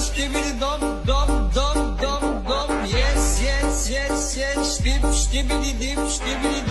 Stibidi dum dum dum dum dum. Yes, yes, yes, yes. Stib, stibidi dim, stibidi